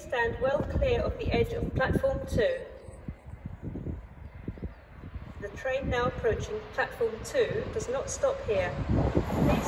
Stand well clear of the edge of platform 2. The train now approaching platform 2 does not stop here. Please.